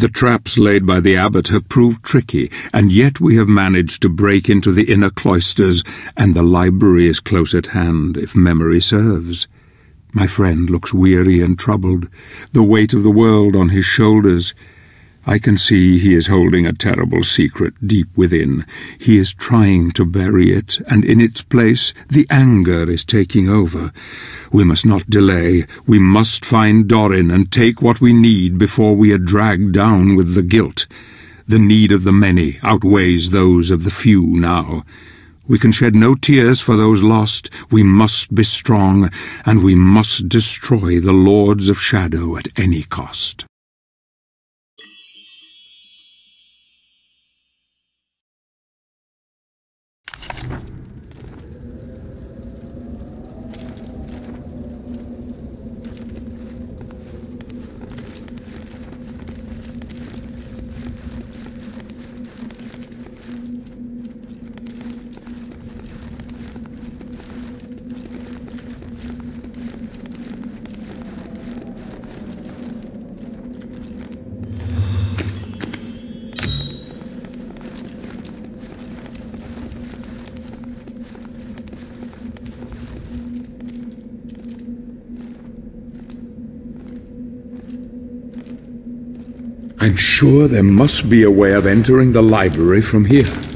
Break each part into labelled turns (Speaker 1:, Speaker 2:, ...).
Speaker 1: The traps laid by the abbot have proved tricky, and yet we have managed to break into the inner cloisters, and the library is close at hand, if memory serves. My friend looks weary and troubled, the weight of the world on his shoulders. I can see he is holding a terrible secret deep within. He is trying to bury it, and in its place the anger is taking over. We must not delay. We must find Dorin and take what we need before we are dragged down with the guilt. The need of the many outweighs those of the few now. We can shed no tears for those lost. We must be strong, and we must destroy the Lords of Shadow at any cost. I'm sure there must be a way of entering the library from here.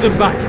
Speaker 2: Them back.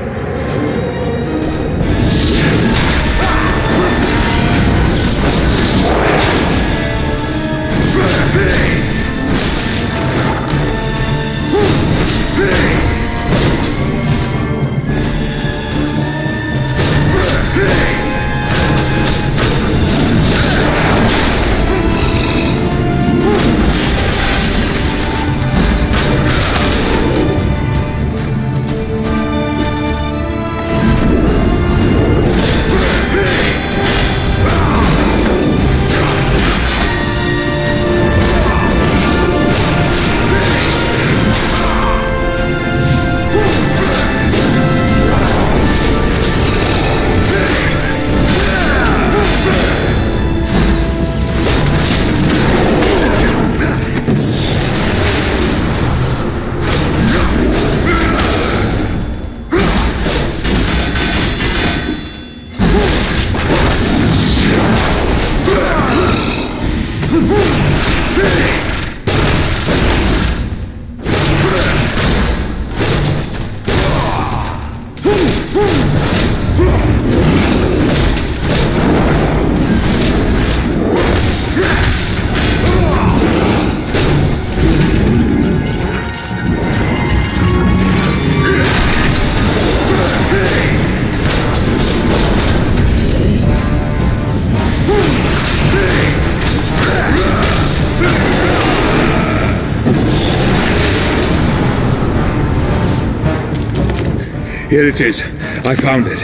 Speaker 2: Here it is. I found it.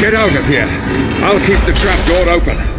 Speaker 2: Get out of here. I'll keep the trap door open.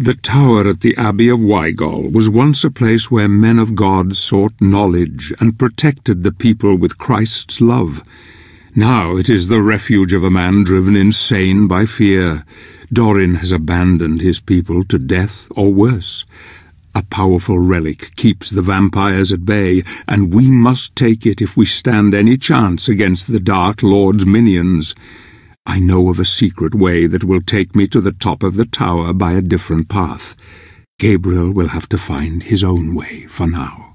Speaker 1: The tower at the Abbey of Wygol was once a place where men of God sought knowledge and protected the people with Christ's love. Now it is the refuge of a man driven insane by fear. Dorin has abandoned his people to death or worse. A powerful relic keeps the vampires at bay, and we must take it if we stand any chance against the Dark Lord's minions. I know of a secret way that will take me to the top of the tower by a different path. Gabriel will have to find his own way for now.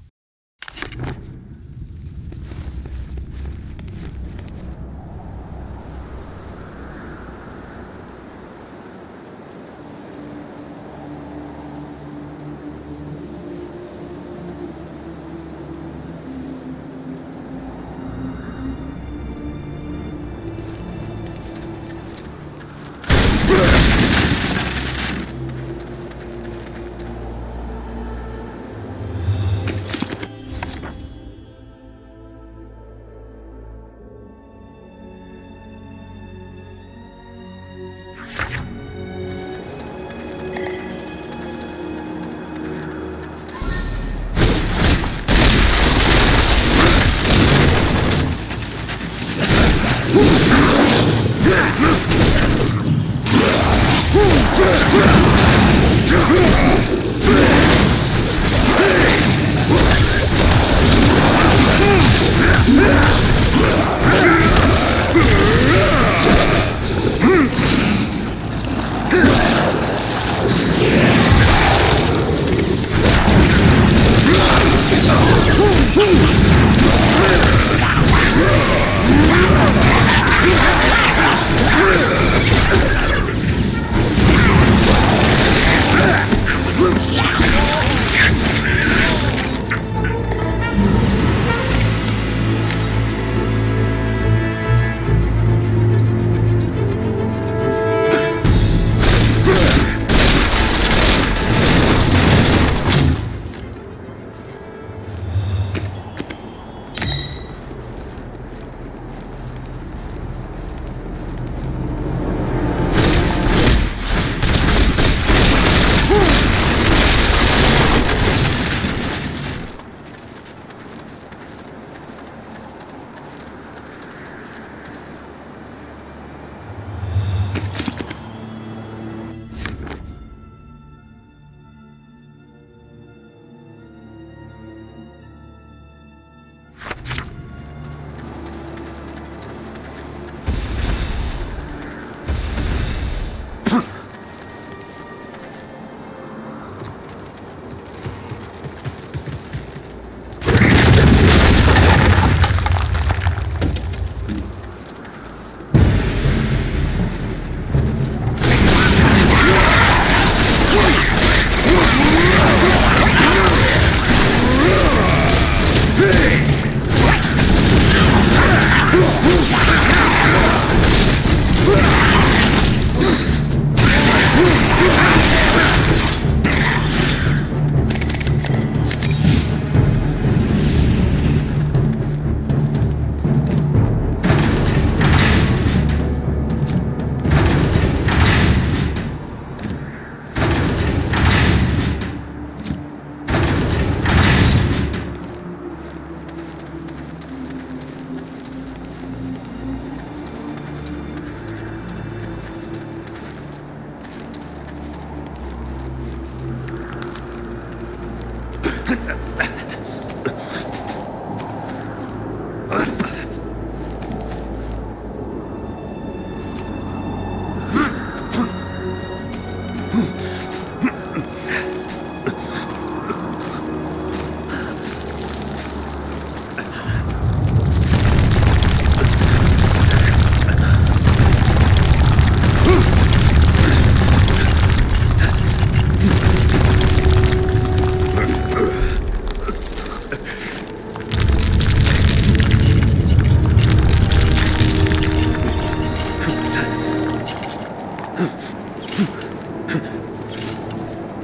Speaker 3: Ha ha ha!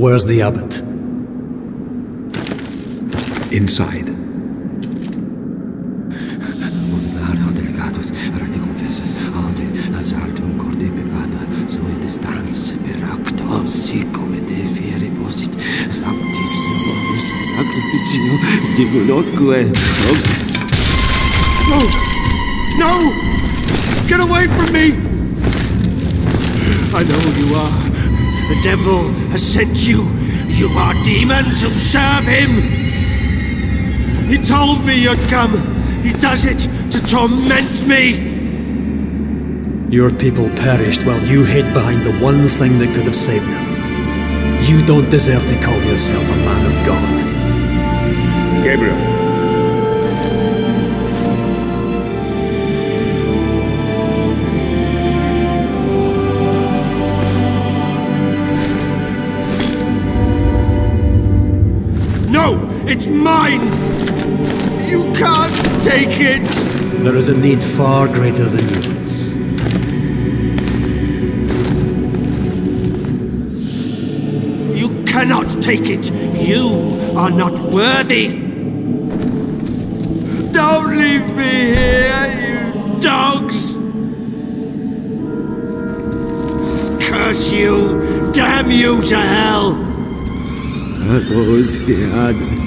Speaker 3: sanctis the abbot? Inside.
Speaker 4: No! No! Get away from me! I know who you are. The devil has sent you. You are demons who serve him. He told me you'd come. He does it to torment me.
Speaker 5: Your people perished while you hid behind the one thing that could have saved them. You don't deserve to call yourself a man of God.
Speaker 2: Gabriel.
Speaker 4: It's mine! You can't take it!
Speaker 5: There is a need far greater than yours.
Speaker 4: You cannot take it! You are not worthy! Don't leave me here, you dogs! Curse you! Damn you to hell!
Speaker 3: Ardo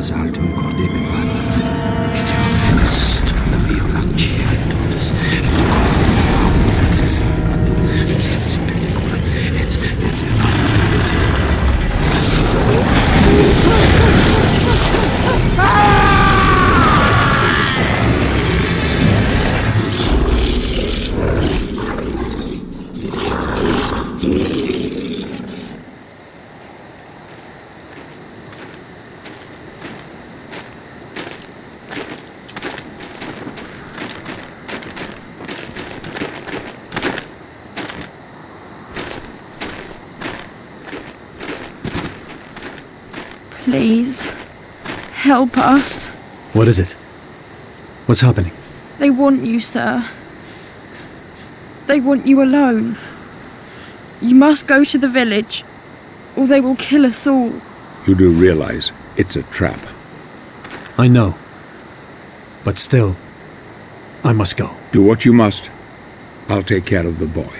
Speaker 3: Asalto Cordepe
Speaker 6: Please, help us.
Speaker 5: What is it? What's happening?
Speaker 6: They want you, sir. They want you alone. You must go to the village, or they will kill us all.
Speaker 1: You do realize it's a trap.
Speaker 5: I know. But still, I must go.
Speaker 1: Do what you must. I'll take care of the boy.